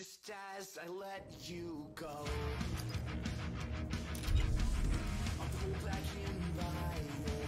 just as I let you go. I'll pull back in by your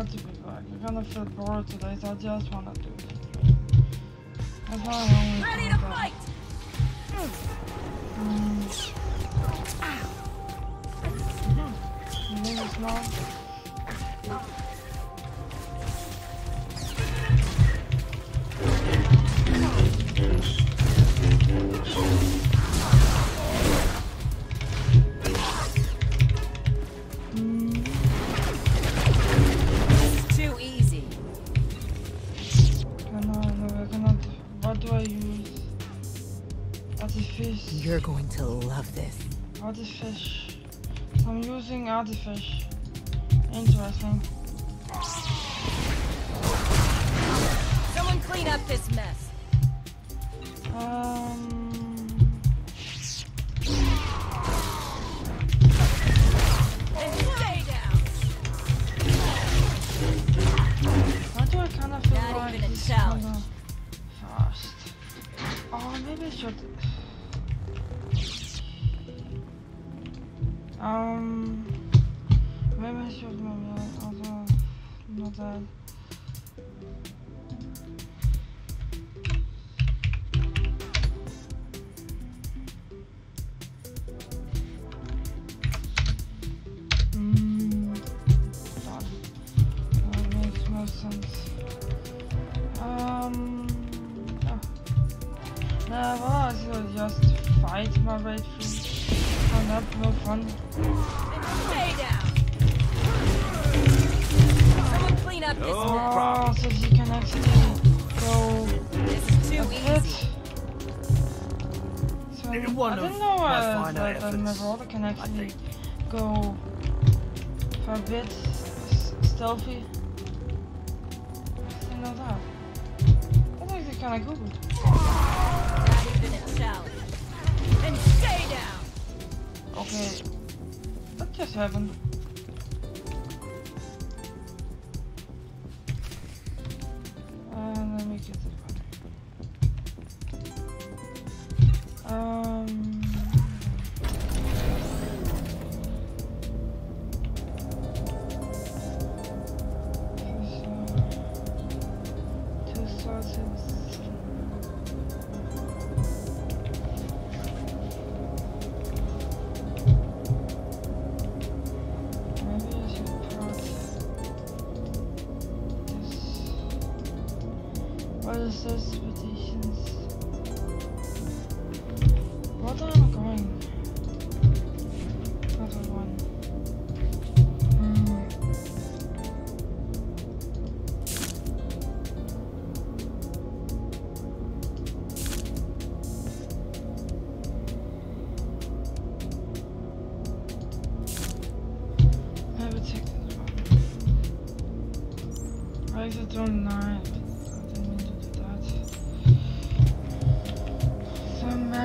glad to be back. I kind of feel bored today, so I just wanna That's why I only Ready to fight! Mm. You think it's not? bit stealthy. I know that. I think they kind of googled. Okay. What just happened?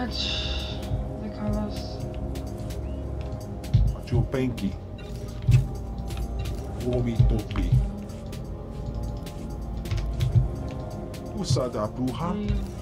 the colors What you pinky? Wobi topi. Usa bruja. Mm.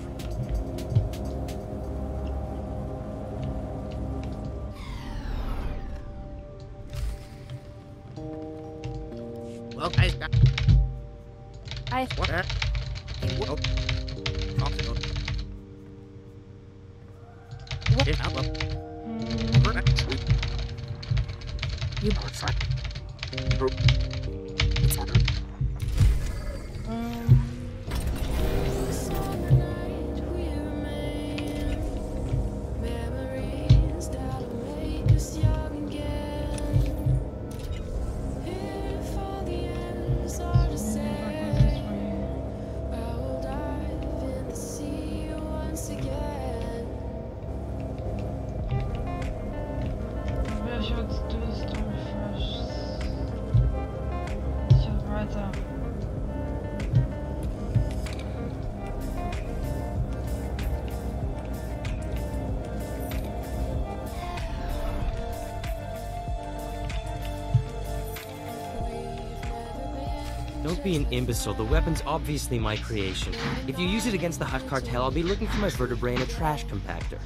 Imbecile. The weapon's obviously my creation. If you use it against the Hutt Cartel, I'll be looking for my vertebrae in a trash compactor.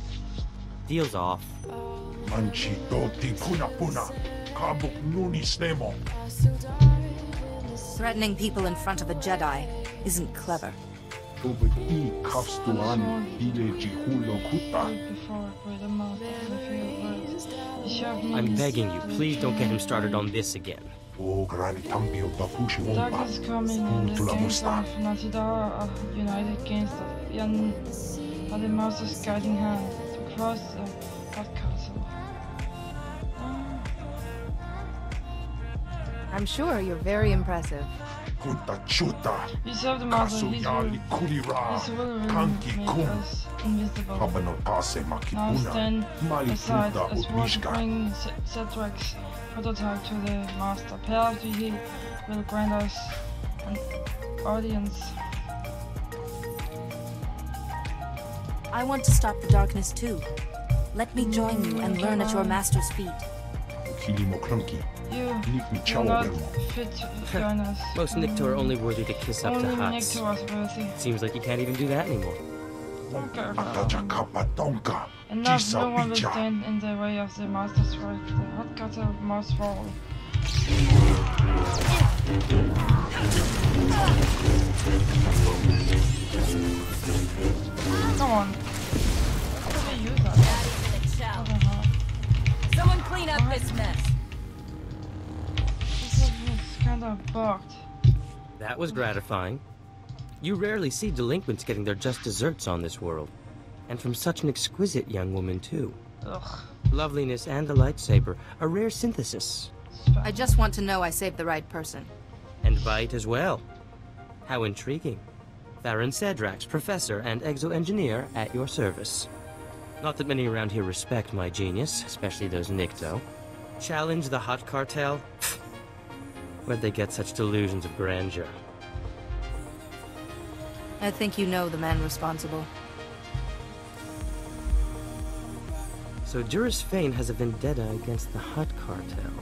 Deal's off. Manchi doti puna puna. Kabuk nuni snemo. Threatening people in front of a Jedi isn't clever. I kafstuan bileji hulo kuta. Before I read them out in a few words. He shoved me in I'm begging you, please don't get him started on this again. O grani tambio bafushi womba. Dark is coming and the Tula gangs musta. of Nazida are united against us. Yan are the master's guiding hand to cross the hot castle. I'm sure you're very impressive. Kunta chuta. we serve the master. Kasu will, yali kurira. this will Kanki make kum. us invisible. Habano pase Now makipuna. stand Mali aside puta to udmishka. prototype to the master. Perhaps he will grant us an audience. I want to stop the darkness too. Let me join you and mm, learn at your master's feet. You Nik mi will chao not belmo. fit join us. Most Nikto are only mm. worthy to kiss up Only to Hutts. Nikto was worthy. Seems like you can't even do that anymore. Okay. Ataja kapa. Enough, no one will stand in the way of the master's work. The hot cutter must fall. Come on. How do they use that? Daddy's in a What challenge. the hell? Someone clean up this mess. This is kind of bugged. That was gratifying. You rarely see delinquents getting their just desserts on this world. And from such an exquisite young woman, too. Ugh. Loveliness and a lightsaber, a rare synthesis. I just want to know I saved the right person. And bite as well. How intriguing. Tharan Cedrax, professor and exo-engineer at your service. Not that many around here respect my genius, especially those Nikto. Challenge the Hutt Cartel? Where'd they get such delusions of grandeur? I think you know the man responsible. So Juris Fane has a vendetta against the Hutt Cartel.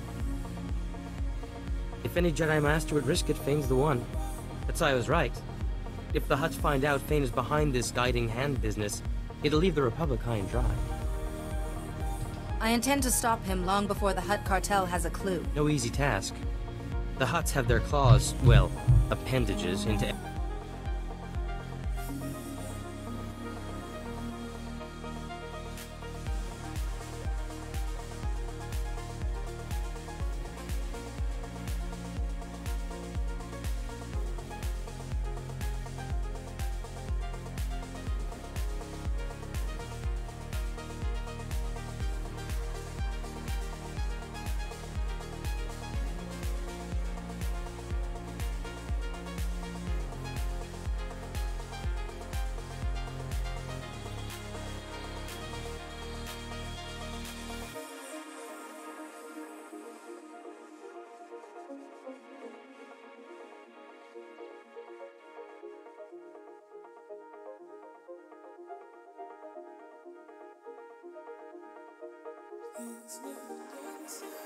If any Jedi Master would risk it, Fane's the one. That's why I was right. If the Hutts find out Fane is behind this guiding hand business, it'll leave the Republic high and dry. I intend to stop him long before the Hutt cartel has a clue. No easy task. The Hutts have their claws, well, appendages, into Like a hot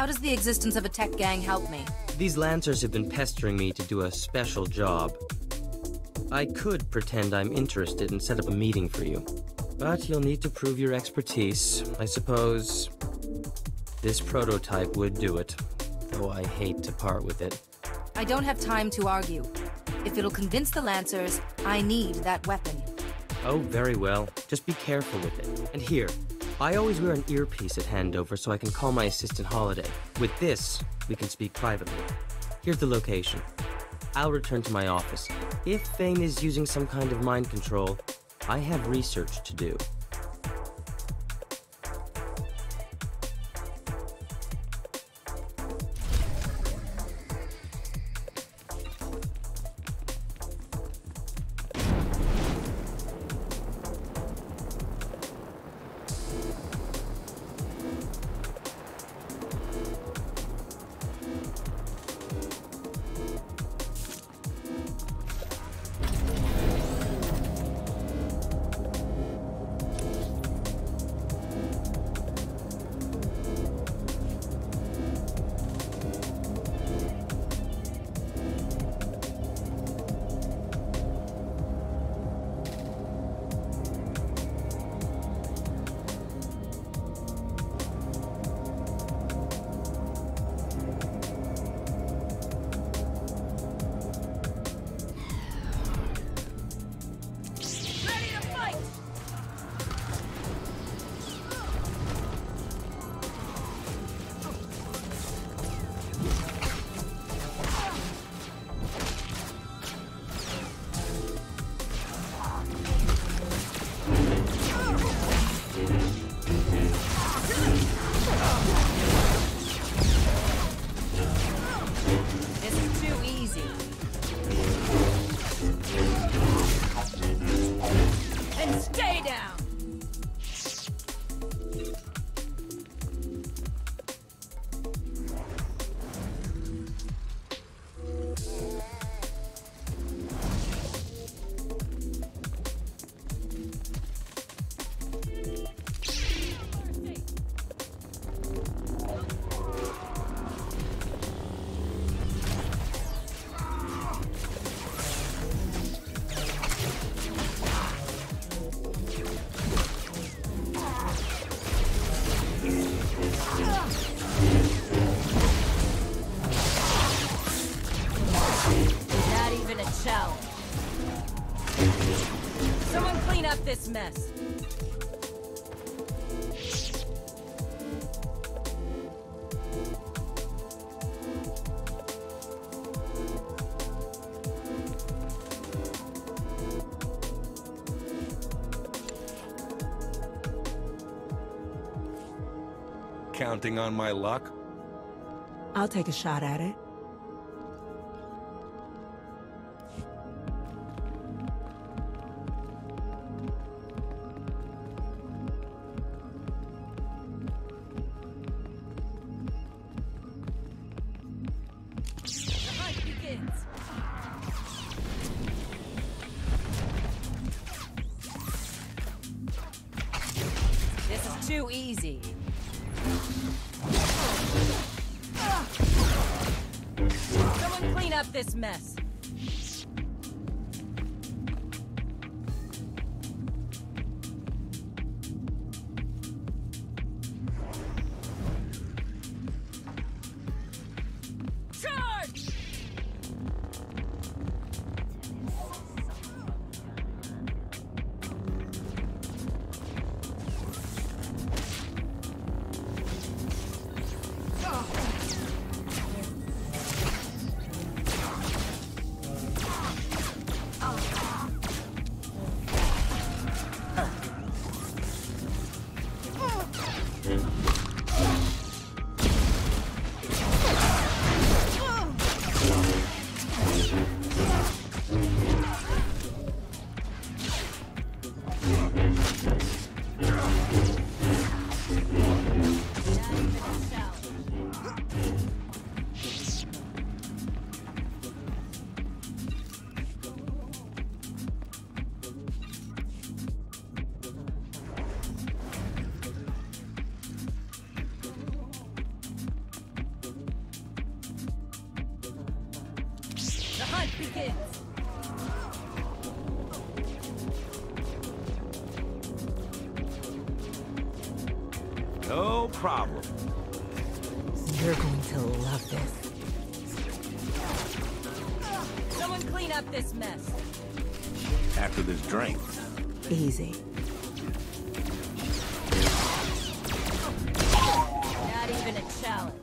How does the existence of a tech gang help me? These Lancers have been pestering me to do a special job. I could pretend I'm interested and set up a meeting for you. But you'll need to prove your expertise. I suppose this prototype would do it, though I hate to part with it. I don't have time to argue. If it'll convince the Lancers, I need that weapon. Oh, very well. Just be careful with it. And here, I always wear an earpiece at handover so I can call my assistant Holiday. With this, we can speak privately. Here's the location. I'll return to my office. If Fane is using some kind of mind control, I have research to do. Counting on my luck? I'll take a shot at it. The Easy. Not even a challenge.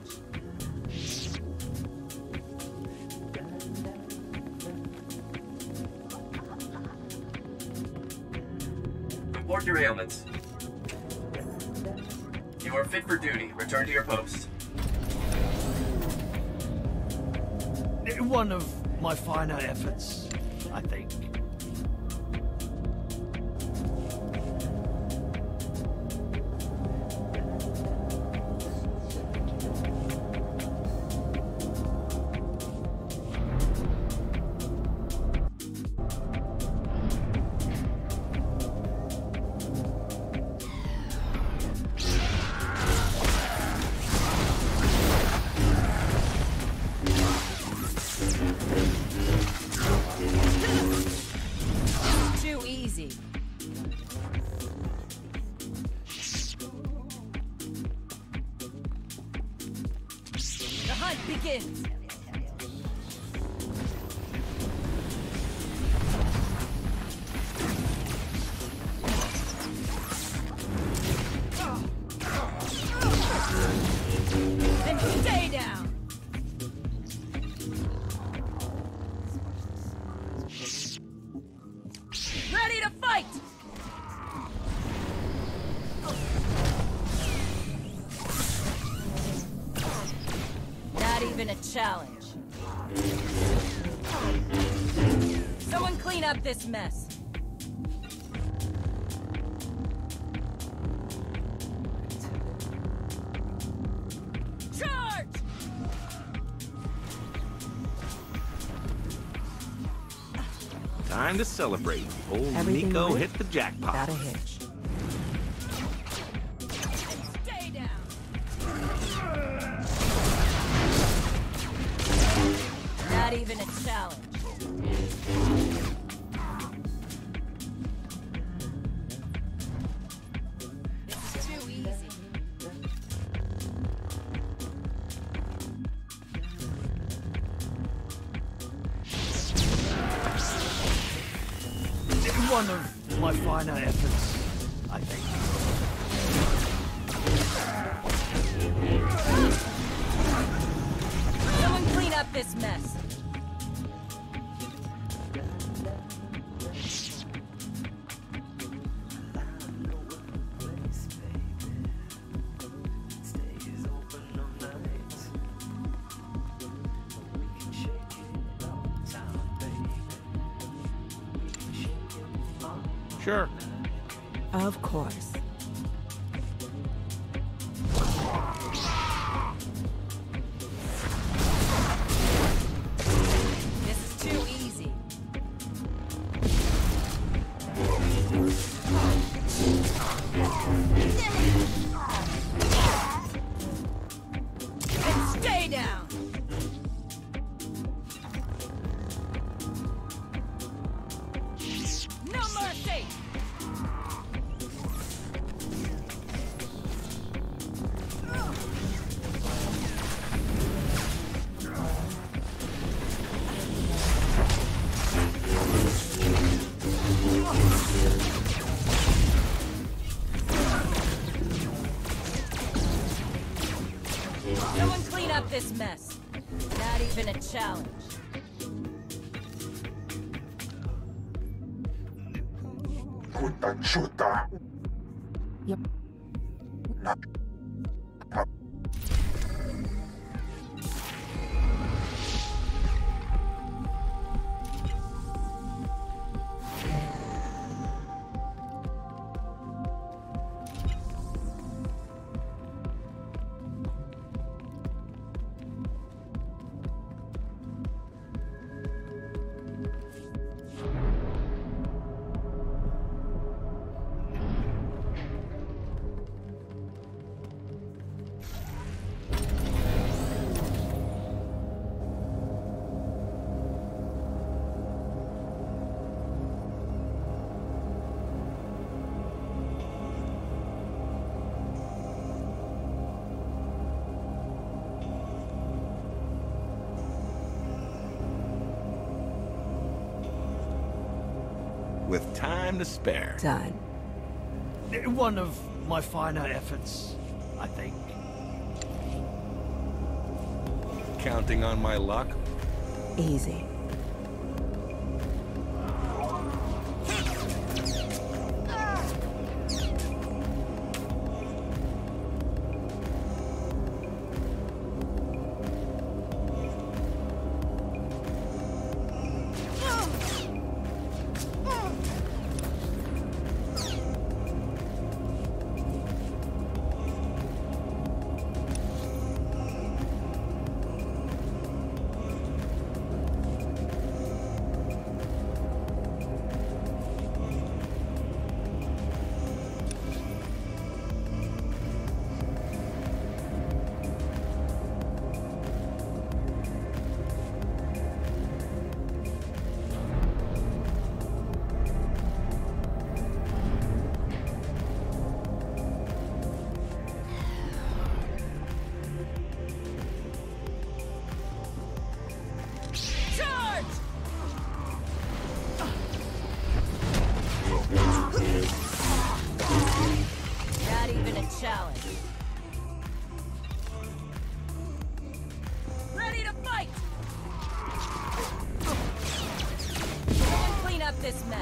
Report your ailments. You are fit for duty. Return to your post. One of my finer efforts, challenge. Someone clean up this mess. Charge! Time to celebrate. Old Everything Nico hit the jackpot. ikutan shoot ah. Yep. done? One of my finer efforts, I think. Counting on my luck? Easy.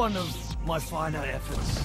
one of my finer efforts.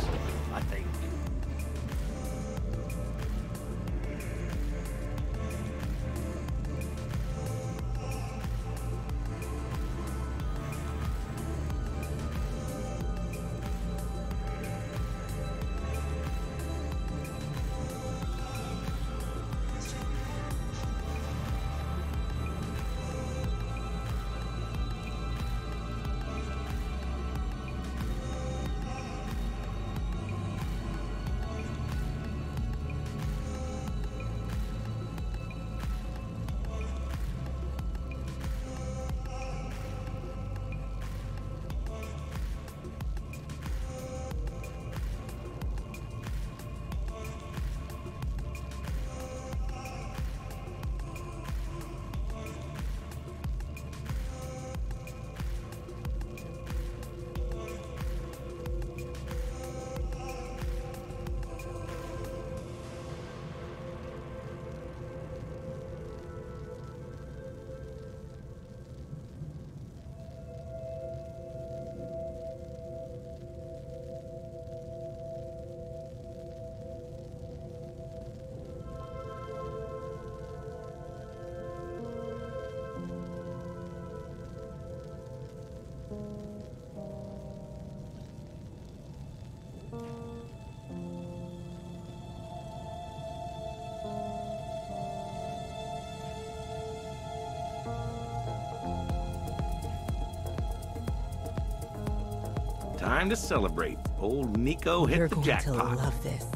time to celebrate. Old Nico hit You're the jackpot. To love this.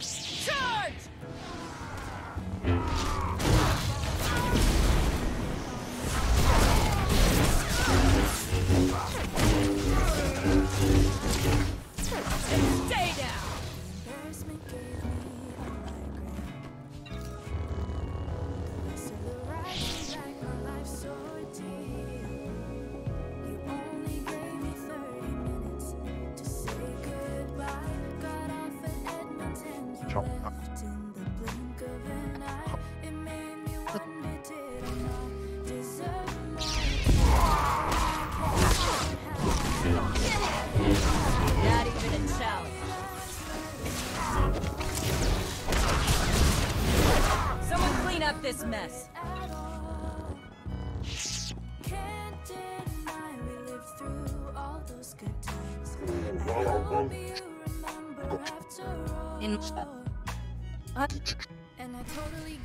Charge!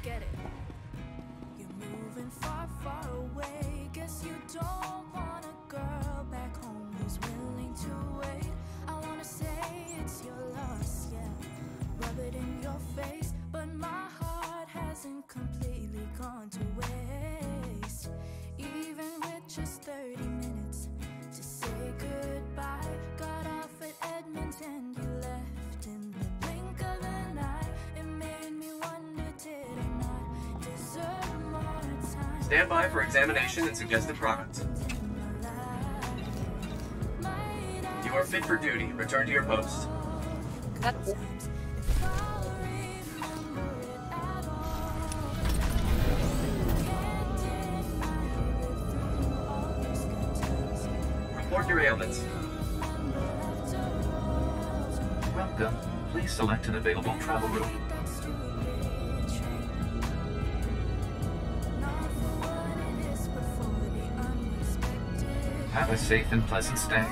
Get it. You're moving far, far away. Guess you don't want a girl back home who's willing to wait. I wanna say it's your loss, yeah. Rub it in your face, but my heart hasn't completely gone to waste. Even with just 30 minutes to say goodbye, got off at Edmonds and you left in the Stand by for examination and suggested product. You are fit for duty. Return to your post. Report your ailments. Welcome. Please select an available travel route. Have a safe and pleasant stay.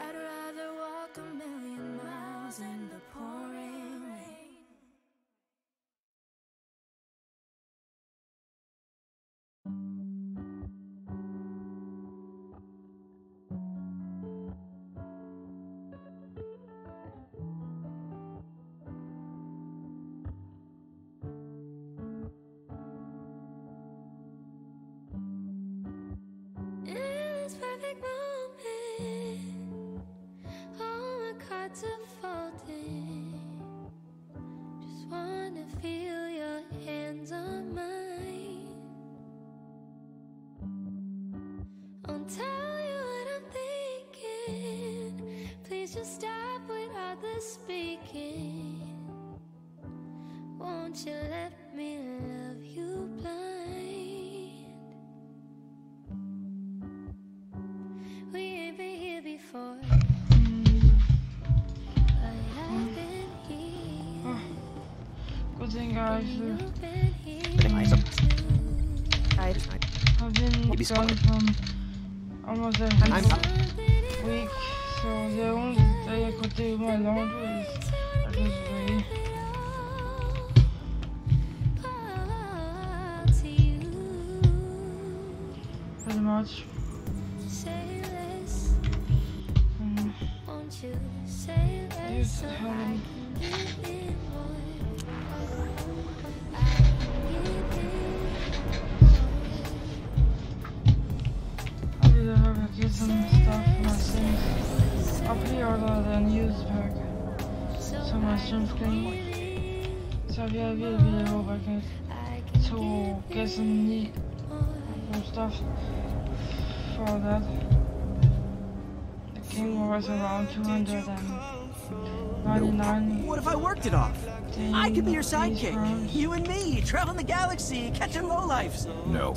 I'd rather walk a million miles in the gone from almost a week, so the only day I could do my laundry worked it off? I could be your sidekick. You and me, traveling the galaxy, catching lowlifes. no.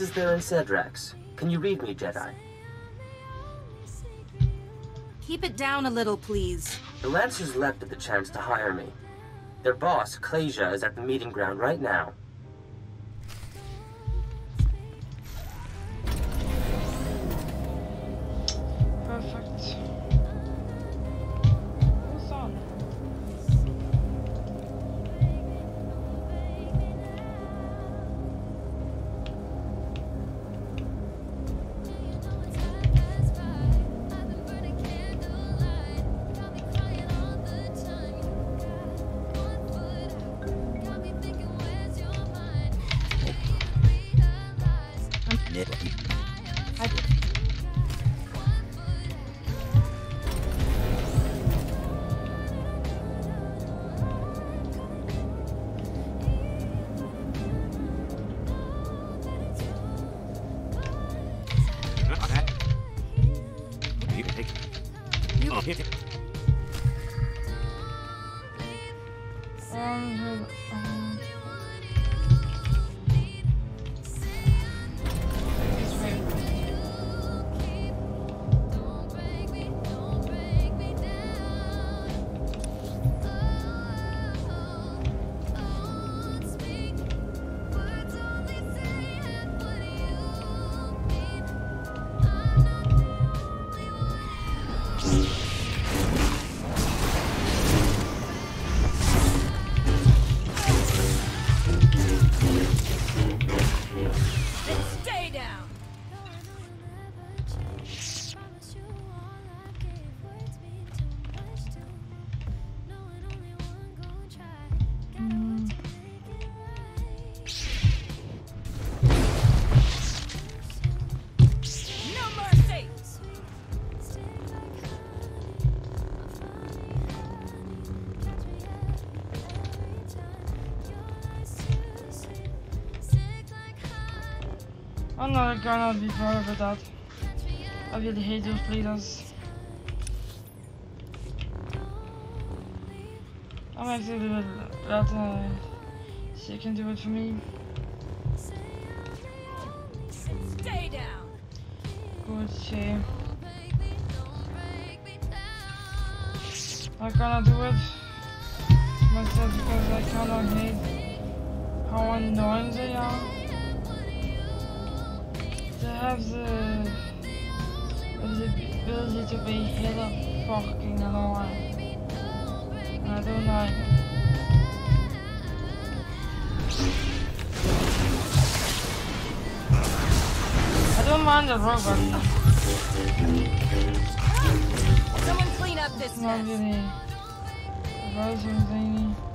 This is Tharan Cedrax. Can you read me, Jedi? Keep it down a little, please. The Lancers leapt at the chance to hire me. Their boss, Clasia, is at the meeting ground right now. Gracias. I'm not gonna be bothered with that. I really hate those leaders. I'm actually with that uh, she can do it for me. Stay down. Good shame. I'm gonna do it myself because I kinda hate how annoying they are. Have the, the ability to be hella fucking annoying. I don't like it. I don't mind the robot. Someone clean up this It's not mess. really version thingy.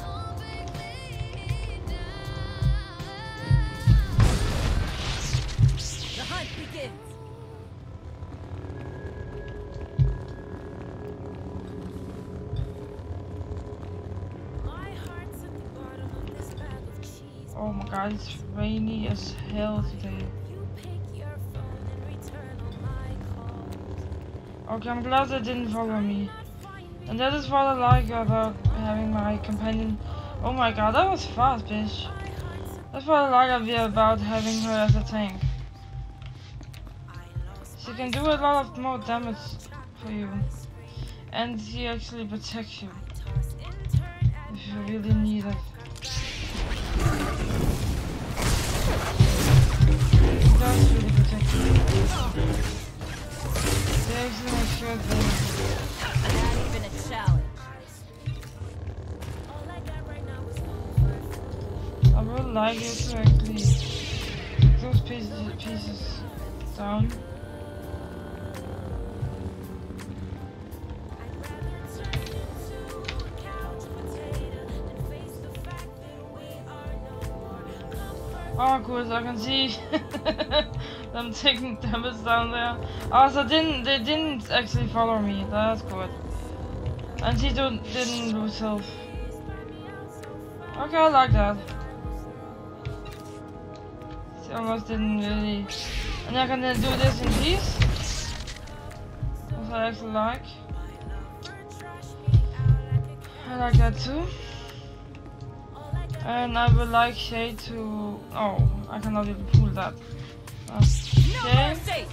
Oh my god, it's rainy as hell today. Okay, I'm glad they didn't follow me. And that is what I like about having my companion. Oh my god, that was fast, bitch. That's what I like about having her as a tank. She can do a lot of more damage for you. And she actually protects you. If you really need it. I would like you to actually those pieces, pieces down. Oh, good, I can see them taking damage down there. Oh, so didn't they didn't actually follow me? That's good. And she don't, didn't lose health. Okay, I like that. She almost didn't really. And I can do this in peace. Which I actually like. I like that too. And I would like Shay to... Oh, I cannot even pull that. Okay.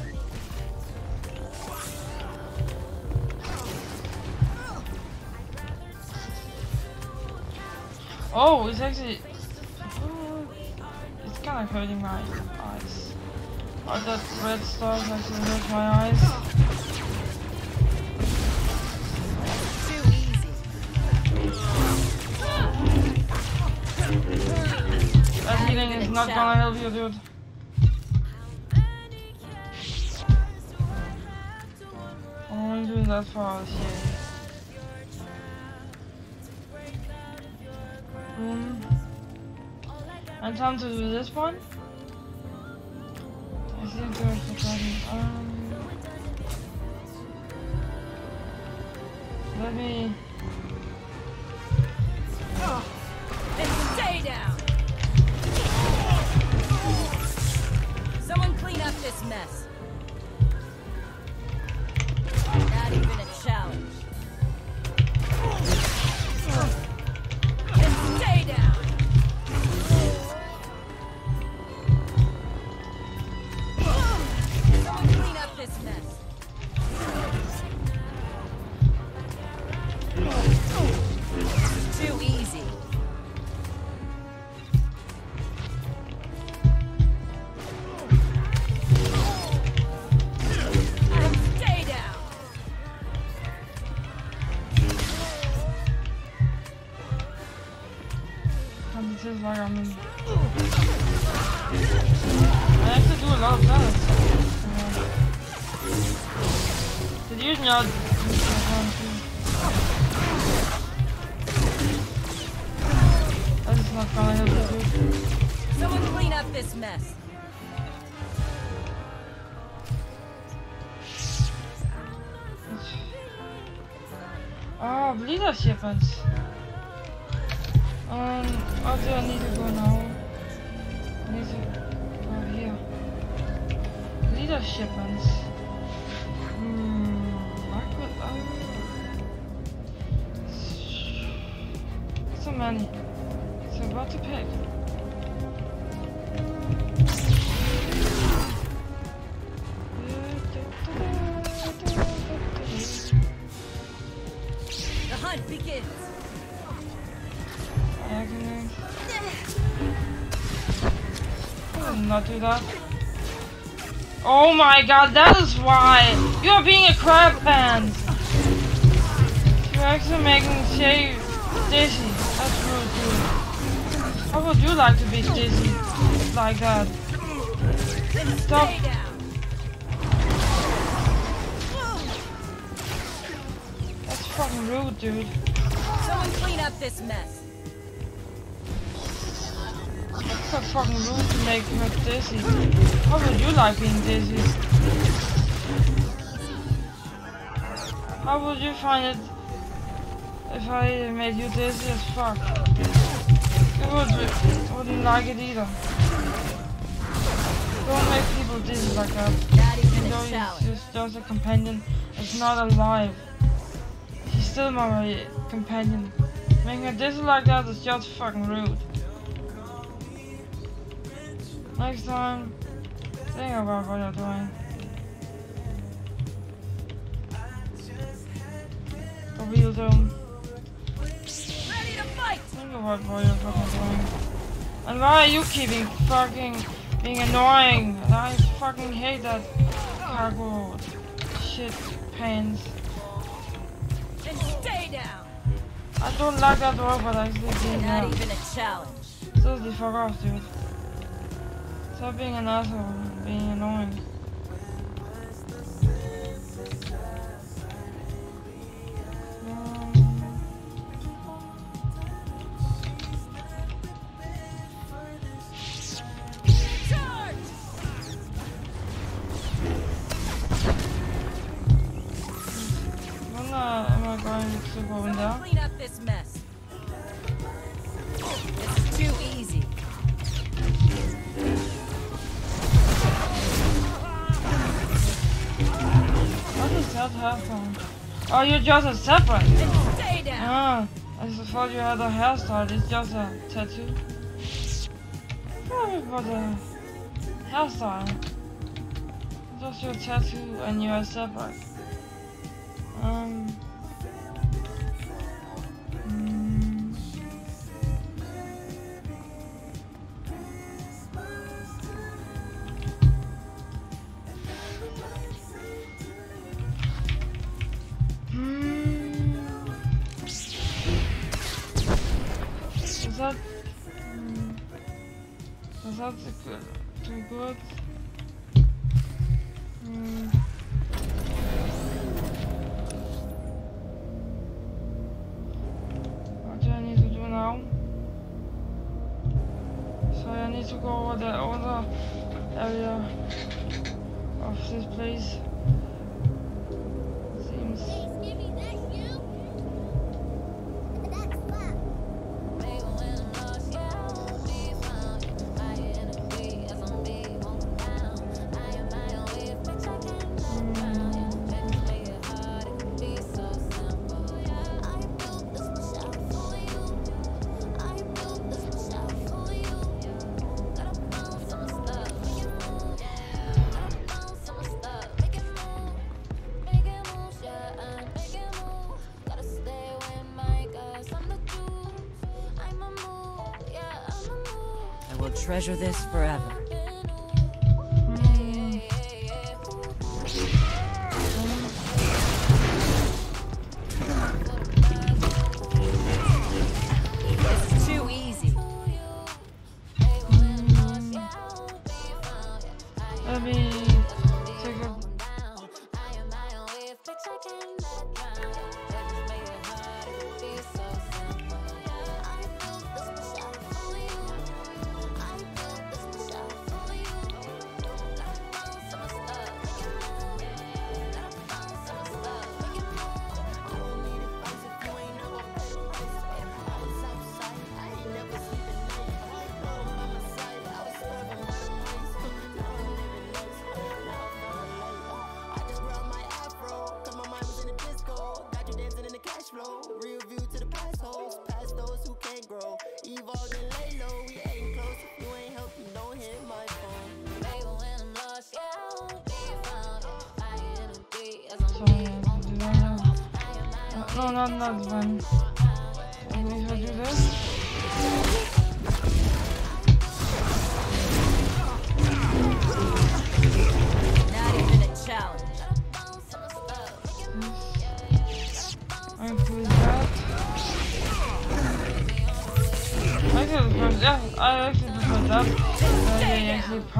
Oh, it's actually. It's kind of hurting my eyes. Oh, that red stuff actually hurts my eyes. That healing is not gonna help you, dude. I'm doing that for us, yeah. Boom. And time to do this one. I think there's a button. Um, let me. Stay down! Someone clean up this mess. Not even Oh, leadership and. Oh my god, that is why! You're being a crab pants! You're actually making Shay dizzy. That's rude, dude. How would you like to be dizzy like that? Stop. That's fucking rude, dude. Someone clean up this mess. So fucking rude to make her dizzy. How would you like being dizzy? How would you find it if I made you dizzy as fuck? You would, wouldn't like it either. Don't make people dizzy like that. Even Though a he's just, just a companion, it's not alive. He's still my companion. Making her dizzy like that is just fucking rude. Next time, think about what you're doing. Though, Ready to fight! think about what you're fucking doing. And why are you keeping fucking being annoying? I fucking hate that cargo shit pants. And stay down! I don't like that robot actually being Not even a challenge. Seriously, fuck off, dude. Stop being an asshole, being annoying. Going to go there? Clean up this mess. Is too easy. That? Oh, you're just a separate. Stay down! Ah, I thought you had a hairstyle. It's just a tattoo. Oh, but a hairstyle. Just your tattoo and your setback. Um. Mm, is that too good? Good? Mm. What do I need to do now? So I need to go over the other area of this place. Treasure this forever.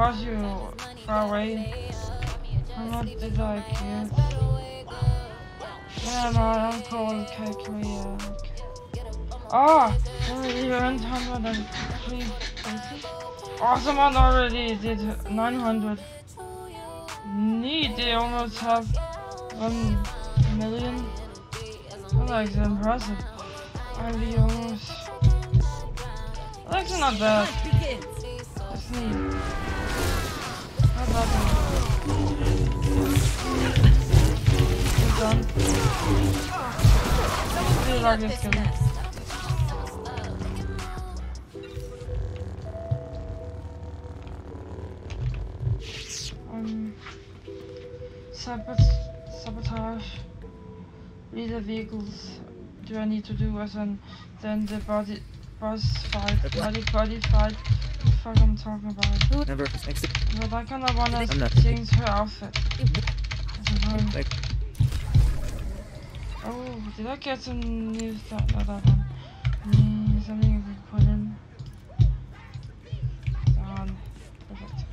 Actually push you far away. I'm not the like here. Yeah, no, I'm cold, kick me, yeah. Ah, oh, already earned 103 places. Oh, someone already did 900. Neat, they almost have 1 million. That's actually impressive. Already almost. That's not bad. That's neat. Not bad. Good done. Really like this skin. Um, sabot sabotage. Leader vehicles do I need to do as an then the body boss fight body body fight fuck I'm talking about Never. Next. but I kinda wanna I'm not- change her outfit That's a point. Like- oh did I get some new stuff not that one mm, something we could put in done perfect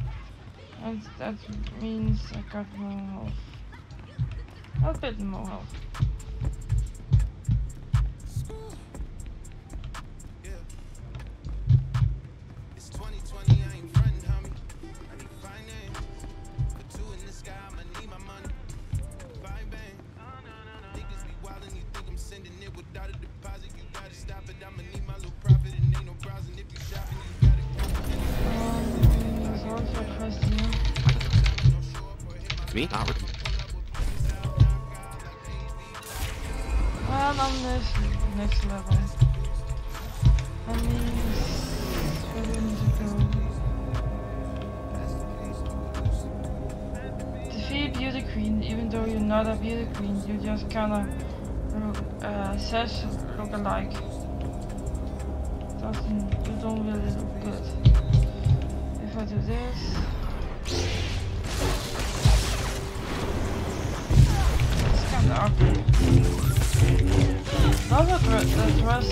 and that means I got more health a bit more health It's me? Not really. Well, on this next level. That means where do we need to queen, even though you're not a beauty queen, you just kinda look, uh, says look alike. Doesn't, you don't really look good. If I do this. It's kinda ugly. The, the dress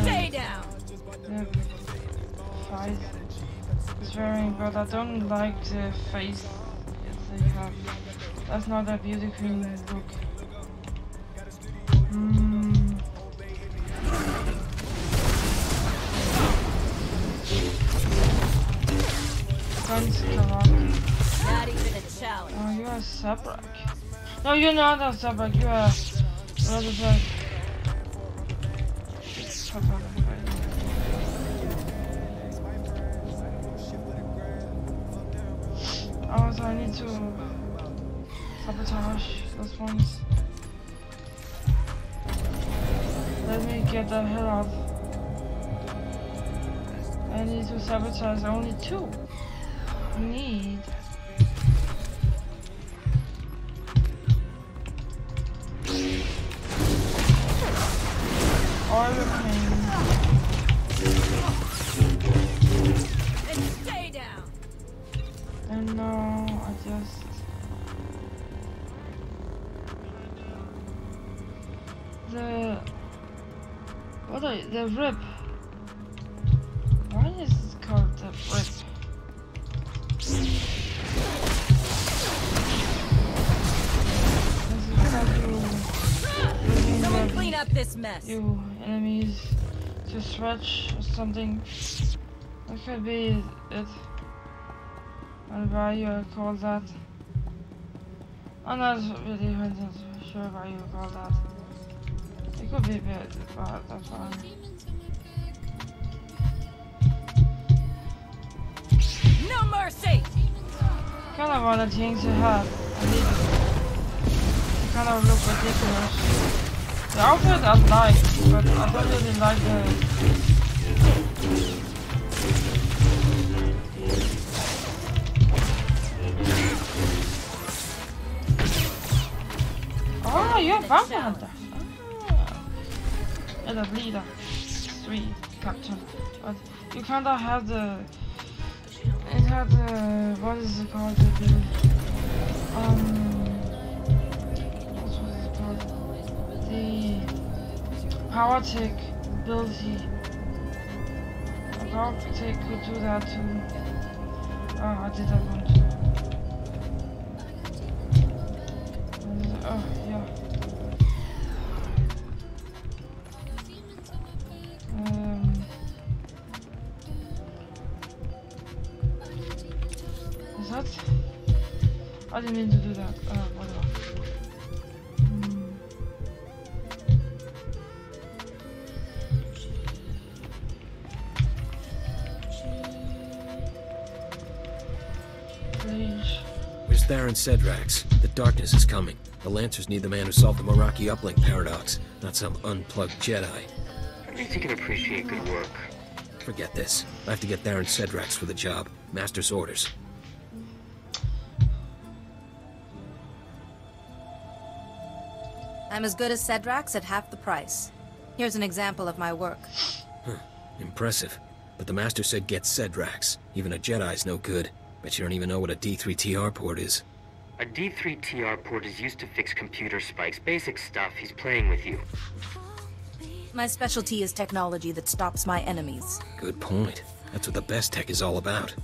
stay down! Is wearing, but I don't like the face they have. That's not a beauty queen look. Mm. Guns come up. Not even a challenge. Oh, you're a. No, you're not a Zabrak, you're a... What is that? Oh, so I need to sabotage those ones. Let me get the hell off. I need to sabotage only two. Need. The rip? Why is it called the rip? Someone clean up this mess. You enemies to stretch or something. That could be it. And why you call that? I'm not really 100 sure why you call that. It could be bad, but that's fine. No mercy! Kind of want to change the hat. I need it. It kind of look ridiculous. The outfit I like, but I don't really like the Oh, you're a vampire hunter. Ah. a leader. Three captain. But you kinda have the it had the what is it called? The, um what was it called? The power tech ability. A power tech could do that too. Oh, I did that one too. Didn't mean to do that. Uh, whatever. Hmm. Please. Where's Tharan Cedrax? The darkness is coming. The Lancers need the man who solved the Meraki uplink paradox, not some unplugged Jedi. At least you can appreciate good work. Forget this. I have to get Tharan Cedrax for the job. Master's orders. I'm as good as Cedrax at half the price. Here's an example of my work. Huh. Impressive. But the Master said get Cedrax. Even a Jedi's no good. Bet you don't even know what a D3TR port is. A D3TR port is used to fix computer spikes. Basic stuff. He's playing with you. My specialty is technology that stops my enemies. Good point. That's what the best tech is all about.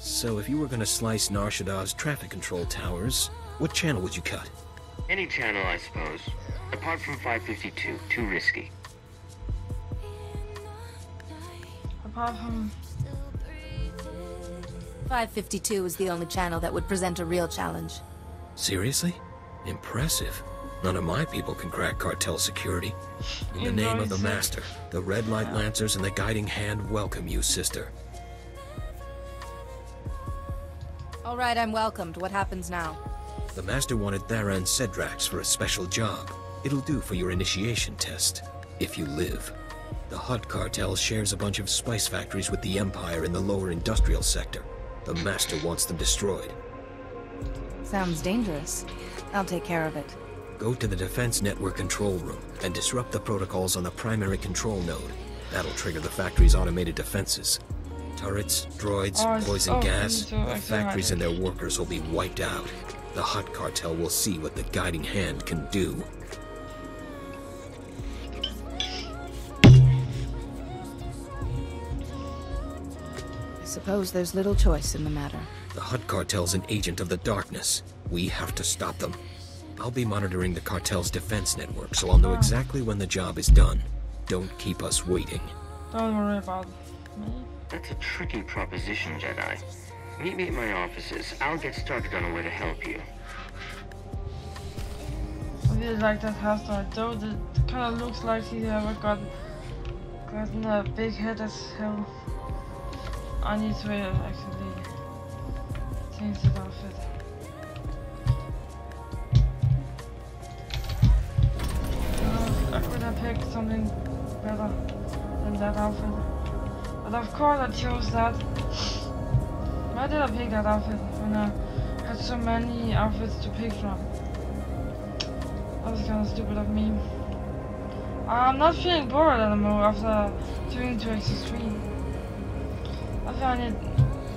So if you were gonna slice Nar Shaddaa's traffic control towers, what channel would you cut? Any channel, I suppose. Apart from 552. Too risky. Apart from 552 is the only channel that would present a real challenge. Seriously? Impressive. None of my people can crack cartel security. In the name of the Master, the Red Light Lancers and the Guiding Hand welcome you, sister. All right, I'm welcomed. What happens now? The Master wanted Tharan Cedrax for a special job. It'll do for your initiation test, if you live. The Hutt cartel shares a bunch of spice factories with the Empire in the lower industrial sector. The Master wants them destroyed. Sounds dangerous. I'll take care of it. Go to the Defense Network control room and disrupt the protocols on the primary control node. That'll trigger the factory's automated defenses. Turrets, droids, Oh, poison oh, gas, the factories and their workers will be wiped out. The Hutt Cartel will see what the Guiding Hand can do. Suppose there's little choice in the matter. The Hutt Cartel's an agent of the darkness. We have to stop them. I'll be monitoring the cartel's defense network, so I'll know exactly when the job is done. Don't keep us waiting. Don't worry about me. That's a tricky proposition, Jedi. Meet me at my offices. I'll get started on a way to help you. I really like that hairstyle though. It kind of looks like he ever got gotten a big head as hell. I need to actually change the outfit. I could have picked something better than that outfit. But of course I chose that. Why did I pick that outfit when I had so many outfits to pick from? That was kind of stupid of me. I'm not feeling bored anymore after doing 2x3 found it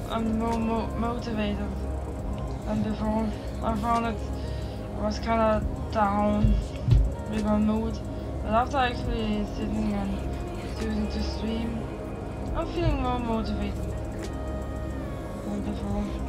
um, more mo motivated than before. I found it was kind of down with my mood, but after actually sitting and choosing to stream, I'm feeling more motivated than before.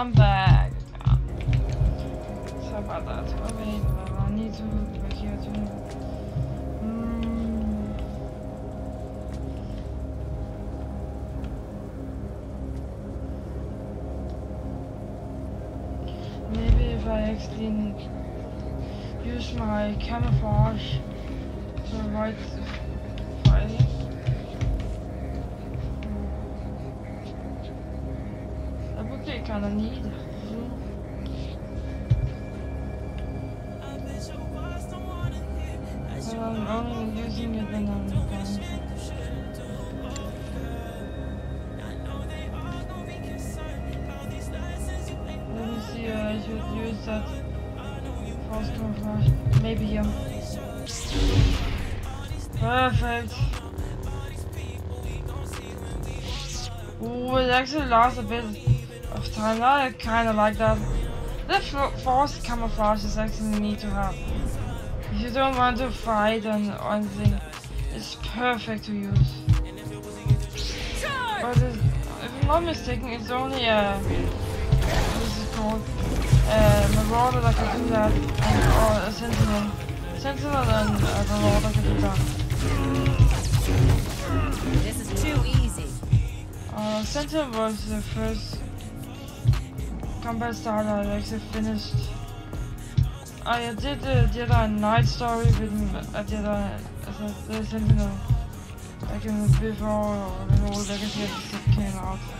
I'm back. Sorry about that. Okay, but I need to go here too. Mm. Maybe if I actually use my camouflage to avoid kind of. But I'm only using it when. Let me see, uh, I should use that false camouflage. Maybe here. Perfect. Ooh, it actually lasts a bit of. I kinda like that. The f- camouflage is actually neat to have. If you don't want to fight and or anything, it's perfect to use. But if I'm not mistaken, it's only a what is it called? A marauder that can do that, and, or a sentinel. Sentinel and the marauder can do that. This is too easy. Uh, Sentinel was the first combat starter I actually finished. I did the Jedi Night story with a Jedi as a the Sentinel Like in before the whole Legacy of came out.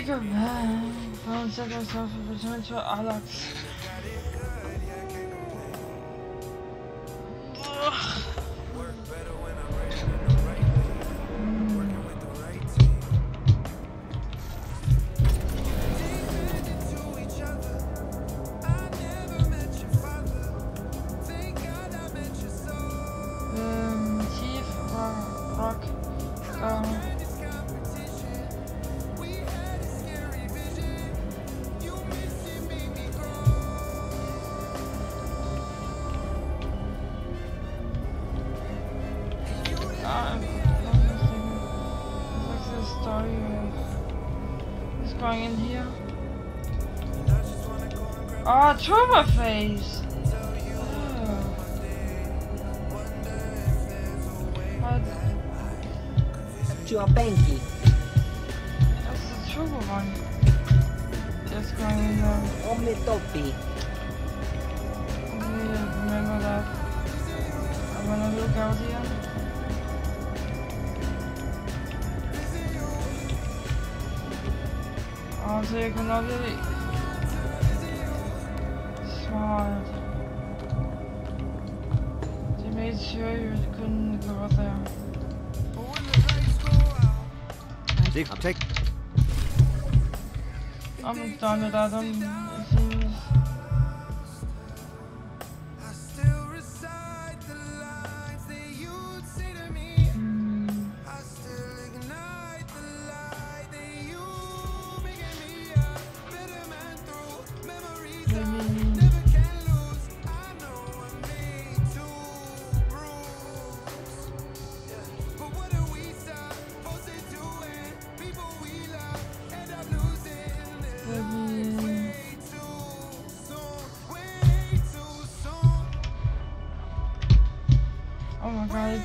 Take a man, don't set myself a potential Alex.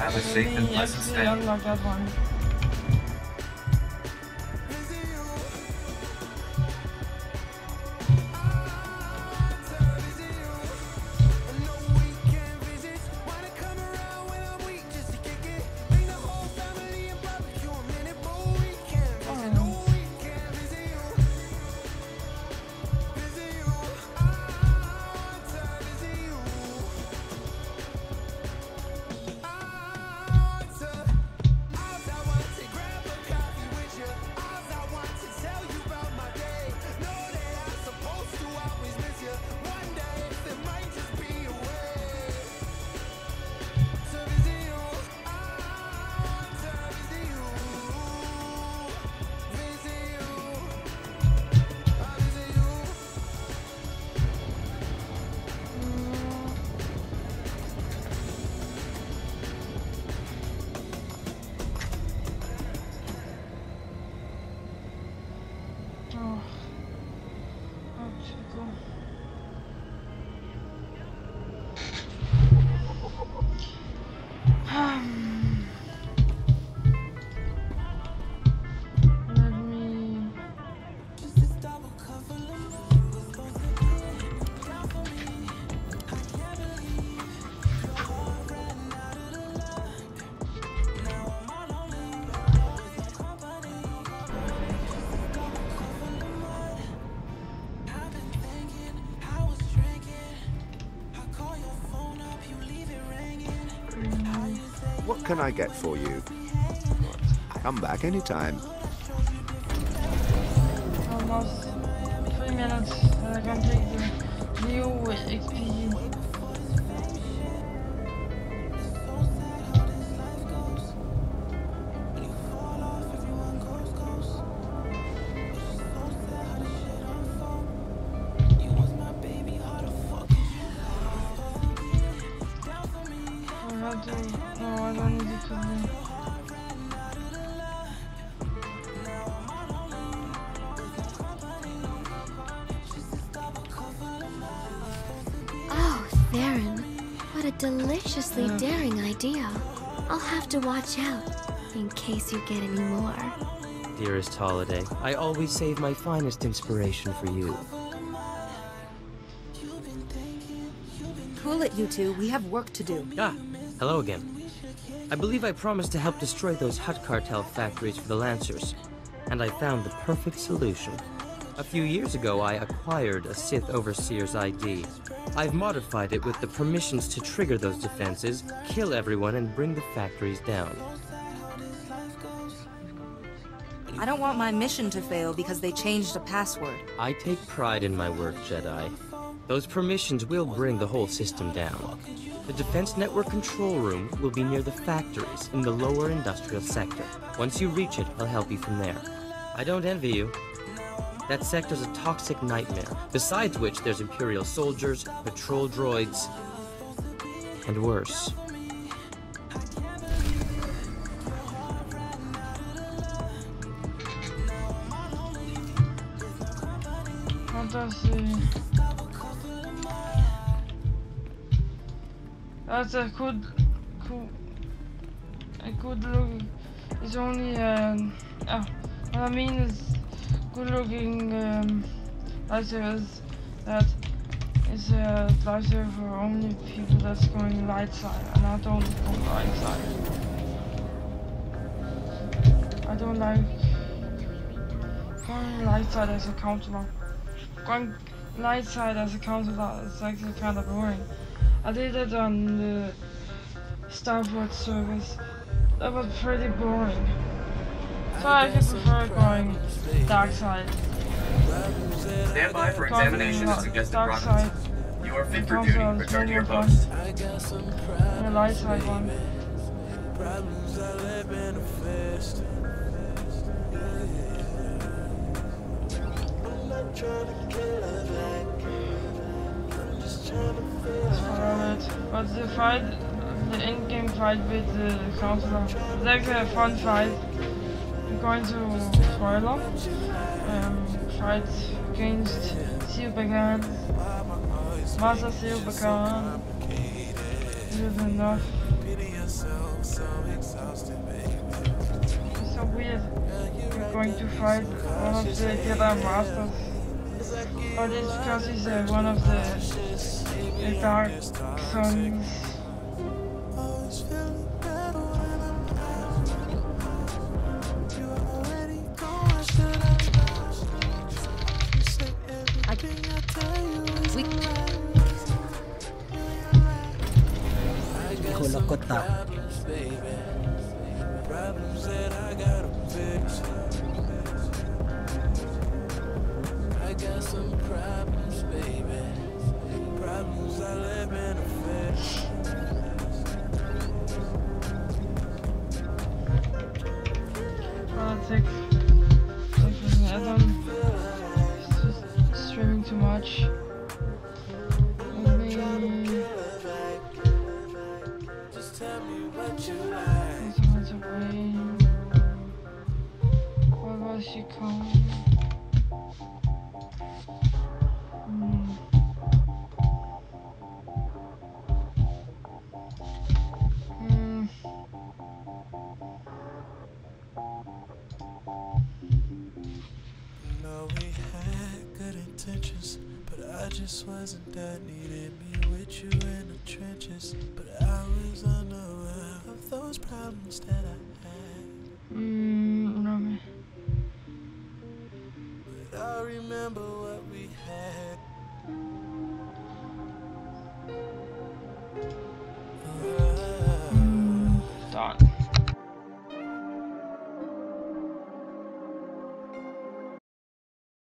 Have a safe and pleasant stay. can I get for you? Come back anytime. A deliciously daring idea. I'll have to watch out, in case you get any more. Dearest Holiday, I always save my finest inspiration for you. Cool it, you two. We have work to do. Ah, hello again. I believe I promised to help destroy those Hutt Cartel factories for the Lancers, and I found the perfect solution. A few years ago, I acquired a Sith Overseer's ID. I've modified it with the permissions to trigger those defenses, kill everyone, and bring the factories down. I don't want my mission to fail because they changed a password. I take pride in my work, Jedi. Those permissions will bring the whole system down. The Defense Network control room will be near the factories in the lower industrial sector. Once you reach it, I'll help you from there. I don't envy you. That sector's a toxic nightmare, besides which there's Imperial soldiers, patrol droids, and worse. Fantasy. That's a good, cool, a good look. It's only, um, oh, what I mean is good looking um, lightsabers that is a lightsaber for only people that's going light side and I don't go light side. I don't like going light side as a counselor. Going light side as a counselor is actually kind of boring. I did it on the Starboard service. That was pretty boring. So I just prefer going dark side. Stand by for examination of suggested dark side. You are fit for duty. Return to your post. And the light side one. Alright, but the fight, the in-game fight with the counselor, it's actually a fun fight. Going to spoiler. Um, fight against Silbergan, Master Silbergan. This is enough. It's so weird. We're going to fight one of the Jedi Masters. But it's because he's uh, one of the, the Dark Sons.